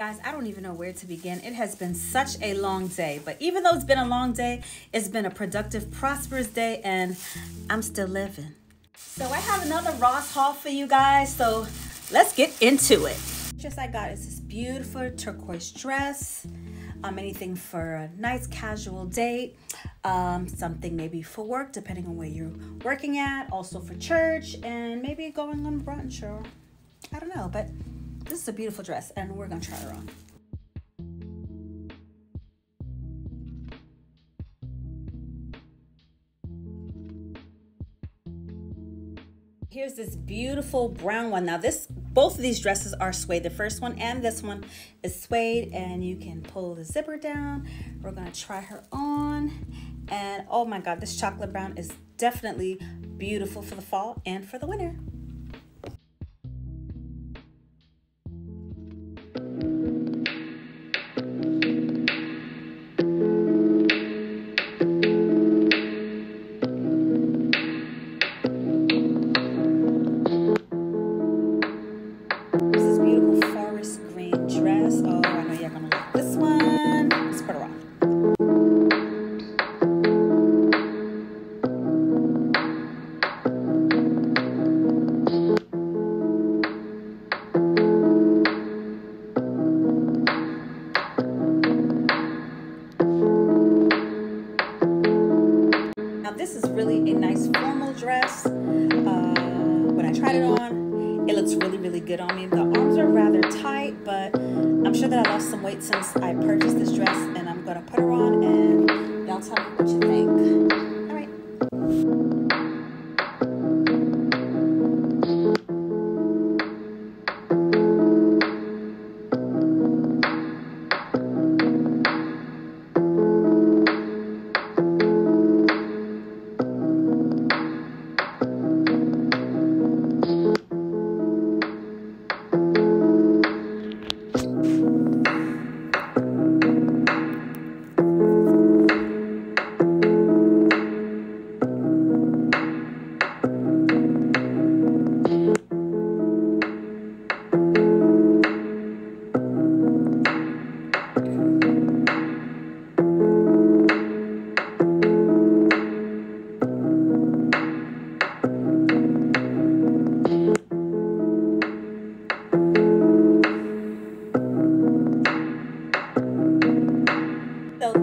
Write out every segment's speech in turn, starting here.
Guys, I don't even know where to begin. It has been such a long day, but even though it's been a long day, it's been a productive, prosperous day, and I'm still living. So I have another Ross haul for you guys, so let's get into it. Just I got is this beautiful turquoise dress. Um, anything for a nice casual date, um, something maybe for work, depending on where you're working at, also for church, and maybe going on brunch or I don't know, but this is a beautiful dress, and we're gonna try her on. Here's this beautiful brown one. Now this, both of these dresses are suede. The first one and this one is suede and you can pull the zipper down. We're gonna try her on. And oh my God, this chocolate brown is definitely beautiful for the fall and for the winter. This is really a nice formal dress. Uh, when I tried it on, it looks really, really good on me. The arms are rather tight, but I'm sure that I lost some weight since I purchased this dress, and I'm gonna put her on, and y'all tell me what you think.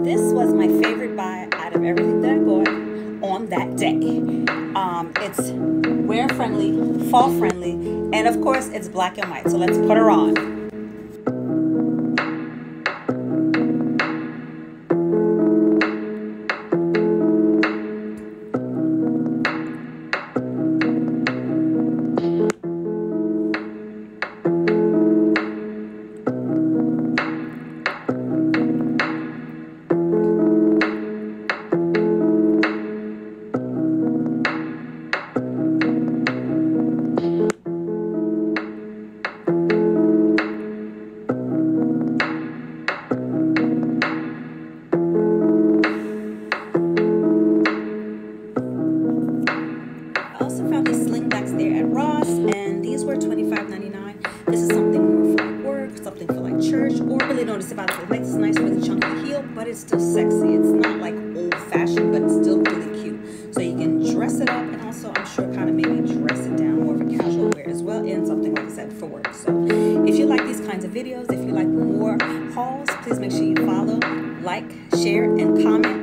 This was my favorite buy out of everything that I bought on that day. Um, it's wear friendly, fall friendly, and of course it's black and white. So let's put her on. This is something more for work, something for like church, or really notice about it. It makes a nice, really chunky heel, but it's still sexy. It's not like old fashioned, but it's still really cute. So you can dress it up and also, I'm sure, kind of maybe dress it down more a casual wear as well, and something like I said for work. So if you like these kinds of videos, if you like more hauls, please make sure you follow, like, share, and comment